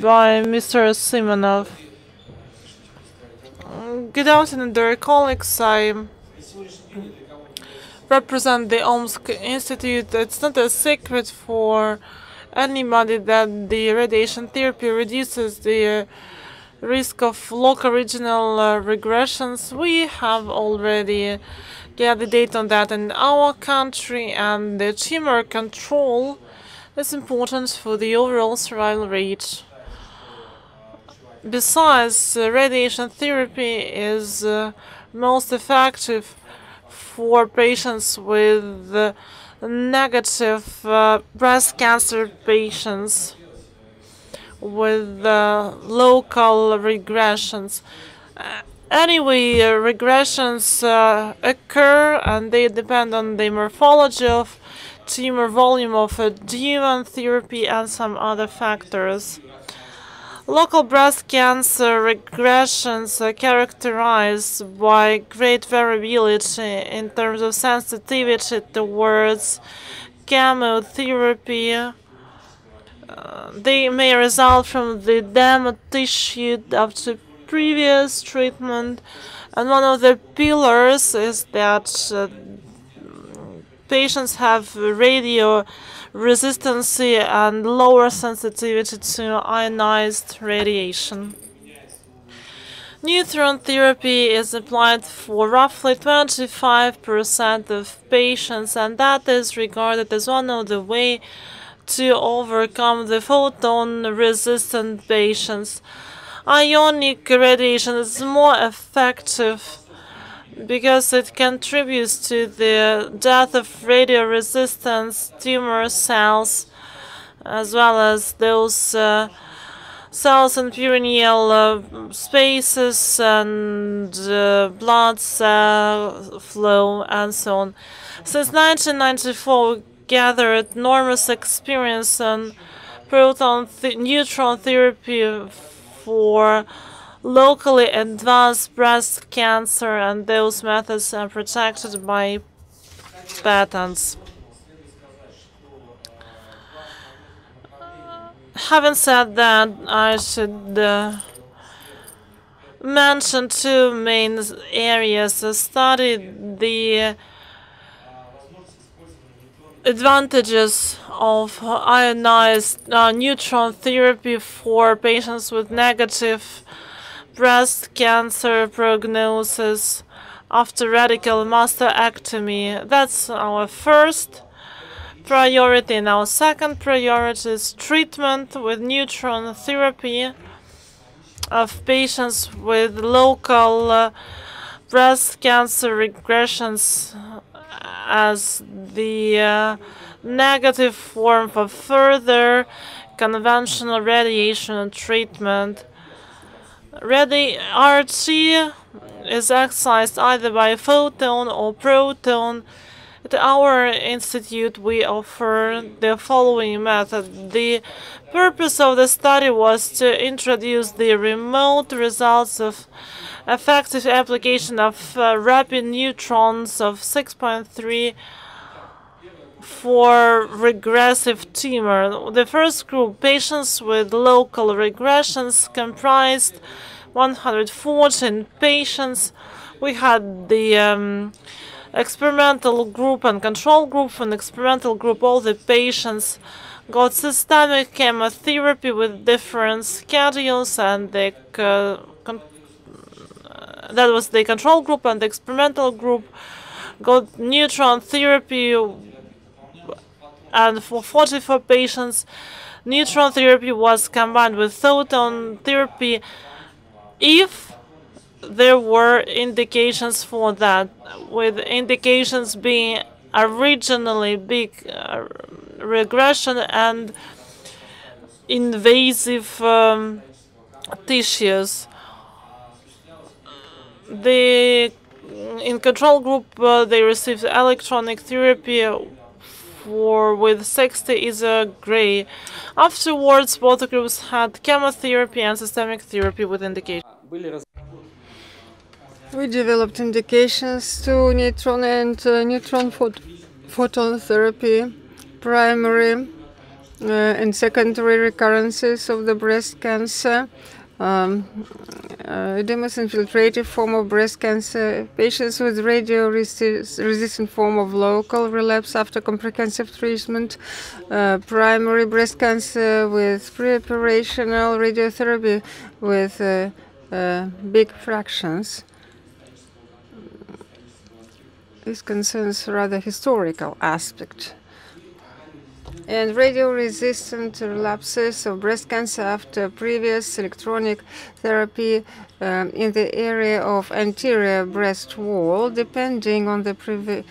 by Mr. Simonov. Good afternoon, dear colleagues. I represent the Tomsk Institute. It's not a secret for anybody that the radiation therapy reduces the risk of local regional uh, regressions. We have already gathered data on that in our country, and the tumor control is important for the overall survival rate. Besides, uh, radiation therapy is uh, most effective for patients with uh, negative uh, breast cancer patients with uh, local regressions. Uh, anyway, regressions occur and they depend on the morphology of tumor volume of adjuvant therapy and some other factors. Local breast cancer regressions are characterized by great variability in terms of sensitivity towards chemotherapy. Uh, they may result from the damaged tissue after previous treatment, and one of the pillars is that uh, patients have radio resistance and lower sensitivity to ionized radiation. Neutron therapy is applied for roughly 25% of patients and that is regarded as one of the way to overcome the photon resistant patients. Ionic radiation is more effective because it contributes to the death of radio-resistant tumor cells as well as those uh, cells in perineural uh, spaces and uh, blood cell flow and so on. Since 1994 we gathered enormous experience on proton th neutron therapy for locally advanced breast cancer and those methods are protected by patents. Having said that, I should uh, mention two main areas. I studied the advantages of ionized uh, neutron therapy for patients with negative breast cancer prognosis after radical mastectomy. That's our first priority. And our second priority is treatment with neutron therapy of patients with local uh, breast cancer regressions as the uh, negative form of further conventional radiation treatment Ready RT is excised either by photon or proton. At our institute, we offer the following method. The purpose of the study was to introduce the remote results of effective application of uh, rapid neutrons of 6.3 for regressive tumor. The first group, patients with local regressions, comprised 114 patients. We had the um, experimental group and control group. An experimental group, all the patients got systemic chemotherapy with different schedules, and the that was the control group, and the experimental group got neutron therapy and for 44 patients, neutron therapy was combined with photon therapy if there were indications for that, with indications being originally big uh, regression and invasive um, tissues. The in control group uh, they received electronic therapy for with 60 is a gray. Afterwards, both groups had chemotherapy and systemic therapy with indications. We developed indications to neutron and uh, neutron phot photon therapy, primary uh, and secondary recurrences of the breast cancer. Um, uh, edematous infiltrative form of breast cancer, patients with radio-resistant form of local relapse after comprehensive treatment, uh, primary breast cancer with pre-operational radiotherapy with uh, uh big fractions. This concerns rather historical aspect and radio-resistant relapses of breast cancer after previous electronic therapy um, in the area of anterior breast wall, depending on the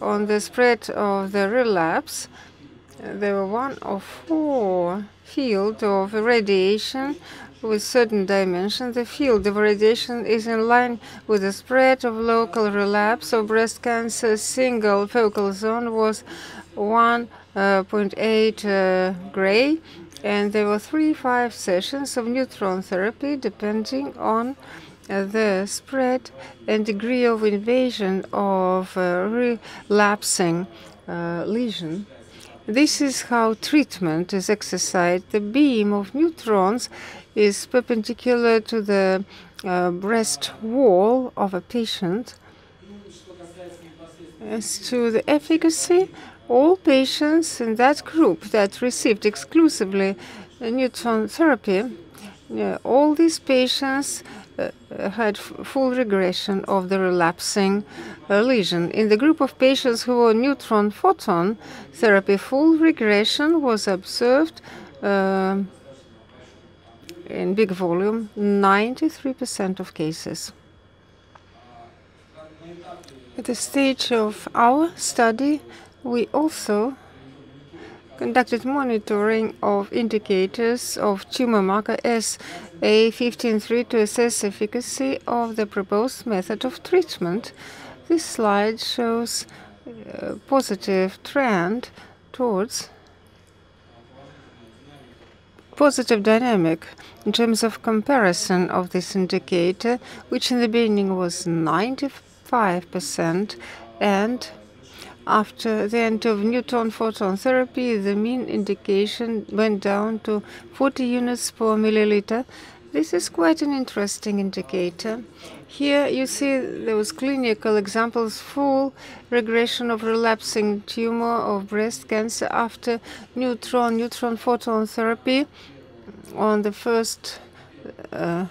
on the spread of the relapse. There were one of four field of radiation with certain dimension. The field of radiation is in line with the spread of local relapse of breast cancer. Single focal zone was 1.8 uh, 0.8 uh, gray, and there were three five sessions of neutron therapy depending on uh, the spread and degree of invasion of relapsing lesion. This is how treatment is exercised. The beam of neutrons is perpendicular to the uh, breast wall of a patient. As to the efficacy, all patients in that group that received exclusively neutron therapy, uh, all these patients uh, had full regression of the relapsing uh, lesion. In the group of patients who were neutron photon therapy, full regression was observed uh, in big volume, 93% of cases. At the stage of our study, we also conducted monitoring of indicators of tumor marker CA 15-3 to assess efficacy of the proposed method of treatment. This slide shows a positive trend towards positive dynamic in terms of comparison of this indicator, which in the beginning was 95% and after the end of neutron photon therapy, the mean indication went down to 40 units per milliliter. This is quite an interesting indicator. Here you see those clinical examples, full regression of relapsing tumor of breast cancer after neutron, neutron photon therapy on the first, uh,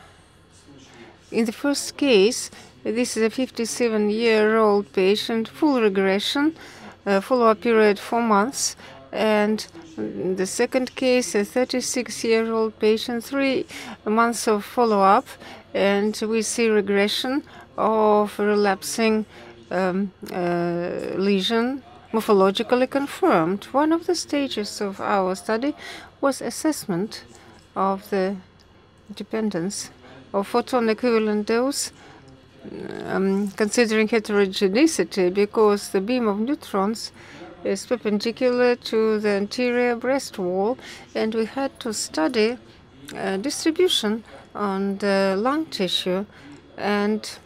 in the first case, this is a 57-year-old patient, full regression, uh, follow-up period four months, and the second case, a 36-year-old patient, three months of follow-up, and we see regression of relapsing um, uh, lesion morphologically confirmed. One of the stages of our study was assessment of the dependence of photon equivalent dose um, considering heterogeneity because the beam of neutrons is perpendicular to the anterior breast wall and we had to study uh, distribution on the lung tissue and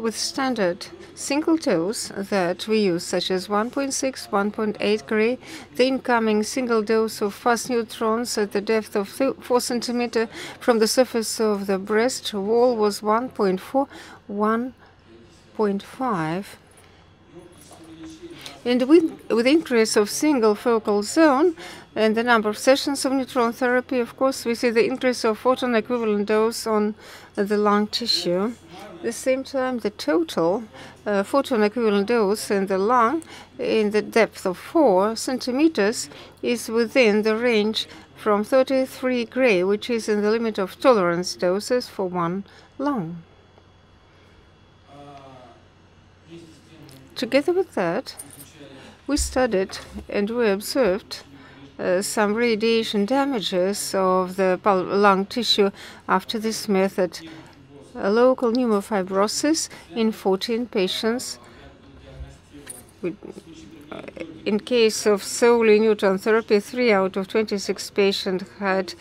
with standard single dose that we use, such as 1.6, 1.8 gray, the incoming single dose of fast neutrons at the depth of 4 centimeter from the surface of the breast wall was 1.4, 1.5. And with, with increase of single focal zone and the number of sessions of neutron therapy, of course, we see the increase of photon equivalent dose on the lung tissue. At the same time, the total uh, photon equivalent dose in the lung in the depth of 4 centimeters is within the range from 33 gray, which is in the limit of tolerance doses for one lung. Together with that, we studied and we observed uh, some radiation damages of the lung tissue after this method a local pneumofibrosis in 14 patients. In case of solely neutron therapy, 3 out of 26 patients had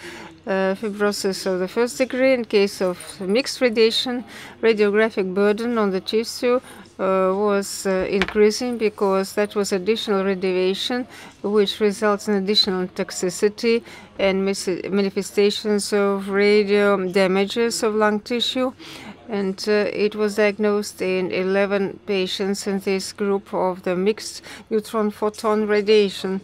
uh, fibrosis of the first degree. In case of mixed radiation, radiographic burden on the tissue was increasing because that was additional radiation, which results in additional toxicity and manifestations of radio damages of lung tissue and uh, it was diagnosed in 11 patients in this group of the mixed neutron photon radiation.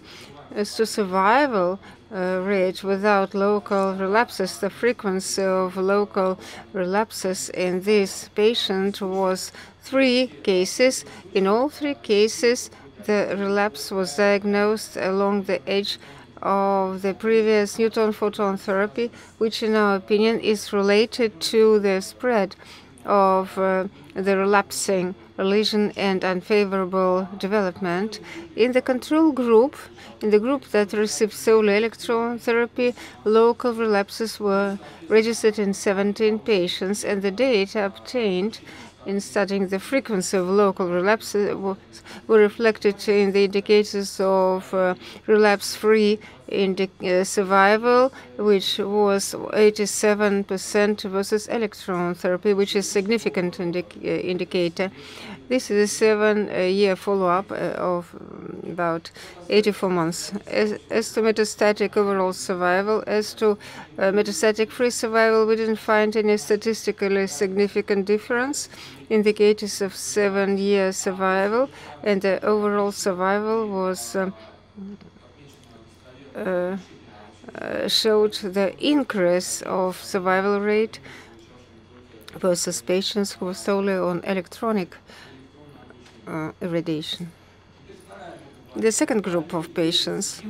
As to survival uh, rate without local relapses, the frequency of local relapses in this patient was three cases. In all three cases, the relapse was diagnosed along the edge of the previous neutron photon therapy, which in our opinion is related to the spread of uh, the relapsing lesion and unfavorable development. In the control group, in the group that received sole electron therapy, local relapses were registered in 17 patients, and the data obtained in studying the frequency of local relapses were reflected in the indicators of uh, relapse-free uh, survival, which was 87% versus electron therapy, which is significant indic uh, indicator. This is a seven-year follow-up uh, of about 84 months. As, as, to metastatic overall survival, as to uh, metastatic free survival, we didn't find any statistically significant difference in the cases of seven-year survival, and the overall survival was um, showed the increase of survival rate versus patients who were solely on electronic uh, irradiation. The second group of patients,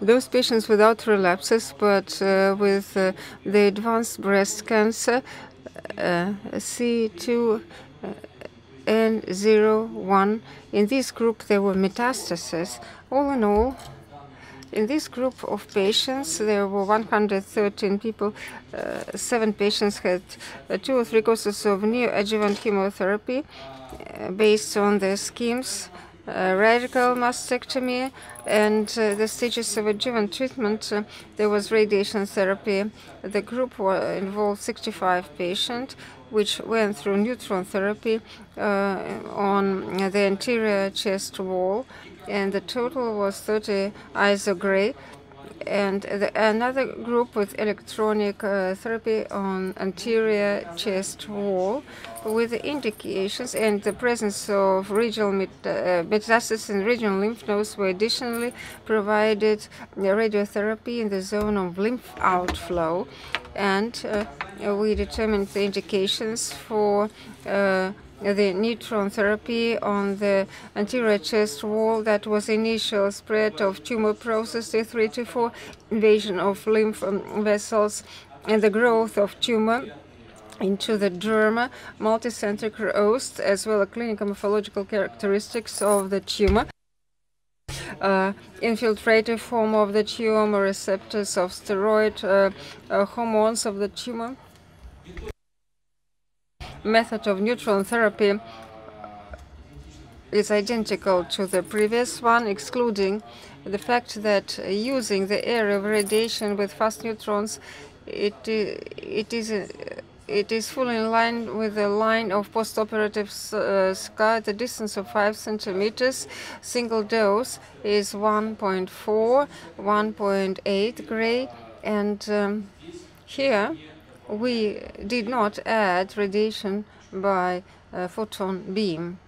those patients without relapses but uh, with uh, the advanced breast cancer, uh, C2 N01. In this group, there were metastases. All in all, in this group of patients, there were 113 people. Uh, seven patients had uh, two or three courses of neoadjuvant chemotherapy uh, based on the schemes uh, radical mastectomy and uh, the stages of adjuvant treatment, uh, there was radiation therapy. The group involved 65 patients, which went through neutron therapy uh, on the anterior chest wall, and the total was 30 isogray and the, another group with electronic uh, therapy on anterior chest wall with indications and the presence of regional met uh, metastasis in regional lymph nodes were additionally provided radiotherapy in the zone of lymph outflow. And uh, we determined the indications for uh, the neutron therapy on the anterior chest wall that was initial spread of tumor process T3 T4 invasion of lymph vessels and the growth of tumor into the derma, multicentric growth, as well as clinical morphological characteristics of the tumor. Uh, infiltrative form of the tumor, receptors of steroid uh, uh, hormones of the tumor method of neutron therapy is identical to the previous one, excluding the fact that using the area of radiation with fast neutrons, it, it is it is fully in line with the line of postoperative uh, scar. The distance of 5 centimeters. Single dose is 1.4, 1.8 gray, and um, here we did not add radiation by photon beam.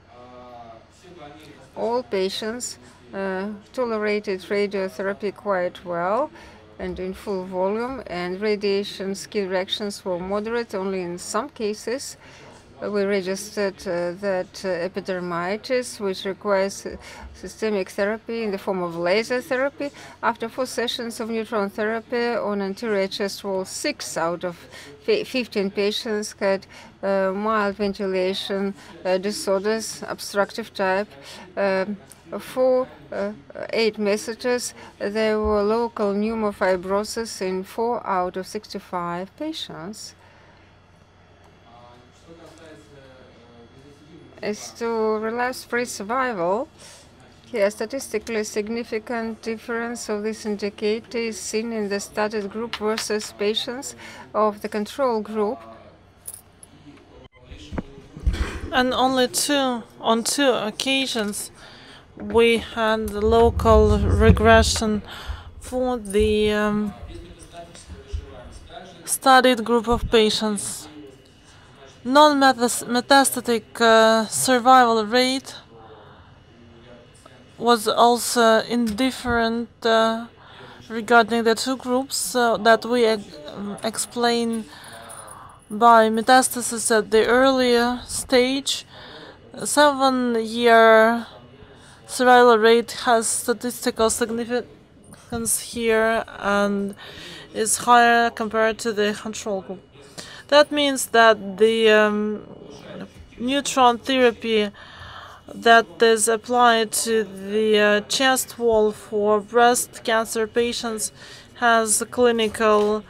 All patients uh, tolerated radiotherapy quite well and in full volume, and radiation skin reactions were moderate only in some cases we registered uh, that uh, epidermitis, which requires uh, systemic therapy in the form of laser therapy. After four sessions of neutron therapy on anterior chest wall, six out of 15 patients had uh, mild ventilation uh, disorders, obstructive type. Um, for uh, eight messages, there were local pneumofibrosis in four out of 65 patients. As to relapse-free survival, a statistically significant difference of this indicator is seen in the studied group versus patients of the control group. and only two on two occasions we had local regression for the um, studied group of patients. Non-metastatic uh, survival rate was also indifferent uh, regarding the two groups uh, that we explain by metastasis at the earlier stage. Seven-year survival rate has statistical significance here and is higher compared to the control group. That means that the um, neutron therapy that is applied to the uh, chest wall for breast cancer patients has clinical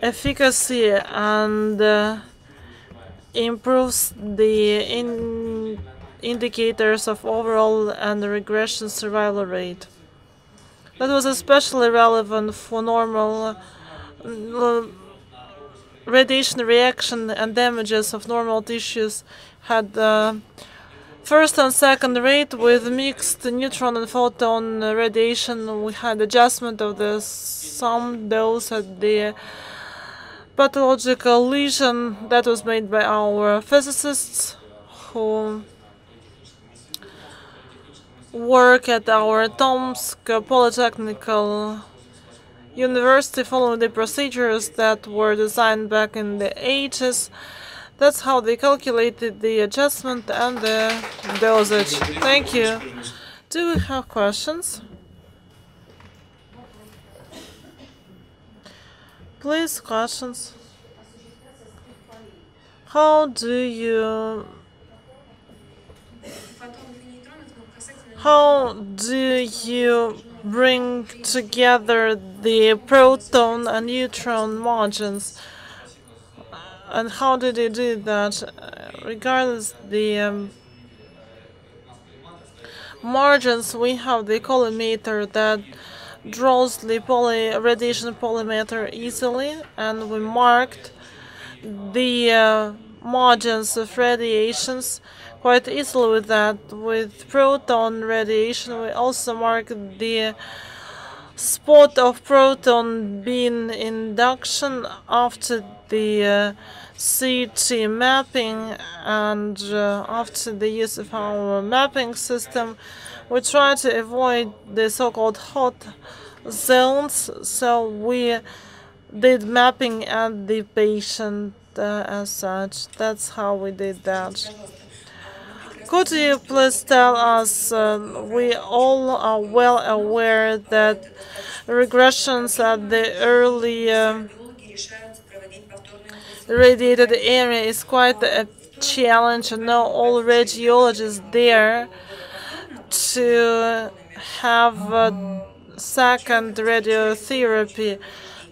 efficacy and uh, improves the in indicators of overall and regression survival rate. That was especially relevant for normal uh, radiation reaction and damages of normal tissues had uh, first and second rate with mixed neutron and photon radiation. We had adjustment of the sum dose at the pathological lesion that was made by our physicists who work at our Tomsk Polytechnical University following the procedures that were designed back in the 80s. That's how they calculated the adjustment and the dosage. Thank you. Do we have questions? Please, questions. How do you how do you bring together the proton and neutron margins? And how did you do that? Regardless the um, margins, we have the collimator that draws the poly radiation polymeter easily and we marked the uh, margins of radiations quite easily with that. With proton radiation we also mark the spot of proton beam induction after the uh, CT mapping and uh, after the use of our mapping system we try to avoid the so-called hot zones. So we did mapping at the patient uh, as such. That's how we did that could you please tell us uh, we all are well aware that regressions at the early um, radiated area is quite a challenge and not all radiologists there to have second radiotherapy.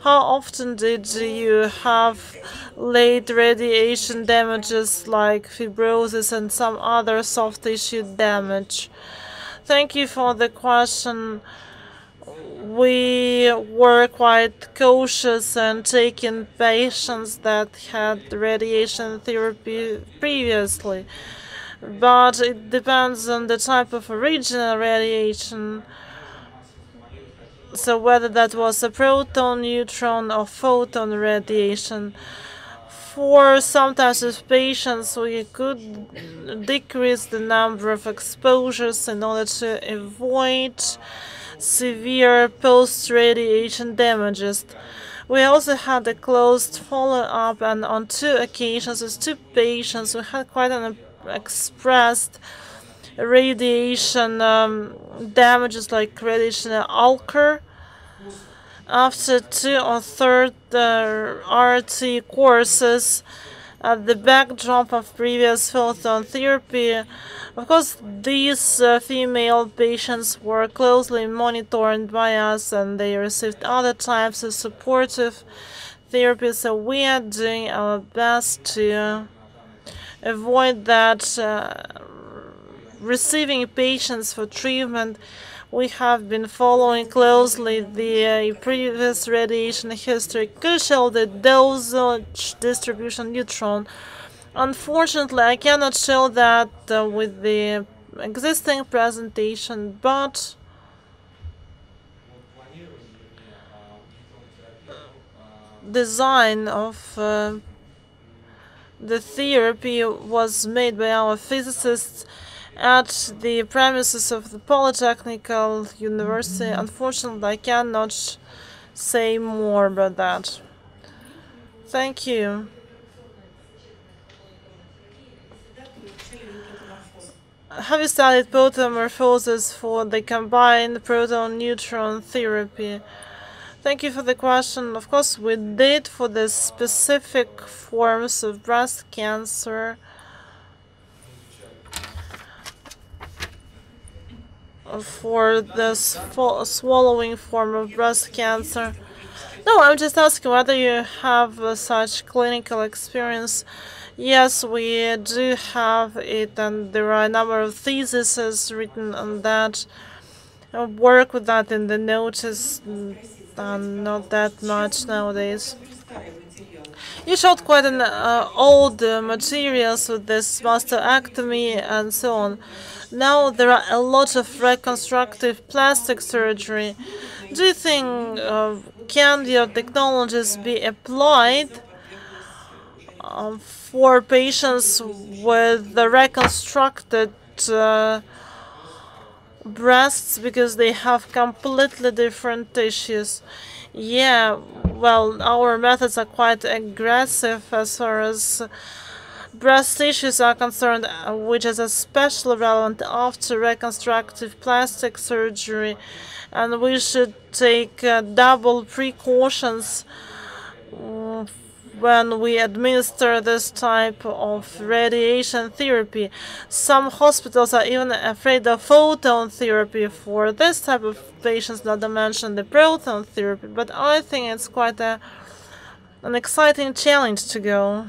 How often did you have late radiation damages like fibrosis and some other soft tissue damage? Thank you for the question. We were quite cautious and taking patients that had radiation therapy previously but it depends on the type of original radiation. So whether that was a proton, neutron, or photon radiation. For some types of patients, we could decrease the number of exposures in order to avoid severe post-radiation damages. We also had a closed follow-up, and on two occasions, with two patients, we had quite an expressed radiation um, damages like radiation ulcer after two or third uh, RT courses at the backdrop of previous photon therapy. Of course, these uh, female patients were closely monitored by us and they received other types of supportive therapy, so we are doing our best to avoid that uh, receiving patients for treatment. We have been following closely the uh, previous radiation history could show the dosage distribution neutron. Unfortunately, I cannot show that uh, with the existing presentation, but design of uh, the therapy was made by our physicists at the premises of the Polytechnical University. Unfortunately, I cannot say more about that. Thank you. Have you studied pathomorphosis for the combined proton-neutron therapy? Thank you for the question. Of course, we did for the specific forms of breast cancer. For the swallowing form of breast cancer. No, I'm just asking whether you have uh, such clinical experience. Yes, we do have it, and there are a number of theses written on that. I work with that in the notice, and not that much nowadays. You showed quite an uh, old uh, materials with this mastectomy and so on. Now there are a lot of reconstructive plastic surgery. Do you think uh, can your technologies be applied uh, for patients with the reconstructed uh, breasts because they have completely different tissues? Yeah, well, our methods are quite aggressive as far as breast tissues are concerned, uh, which is especially relevant after reconstructive plastic surgery and we should take uh, double precautions uh, when we administer this type of radiation therapy. Some hospitals are even afraid of photon therapy for this type of patients, not to mention the proton therapy, but I think it's quite a, an exciting challenge to go.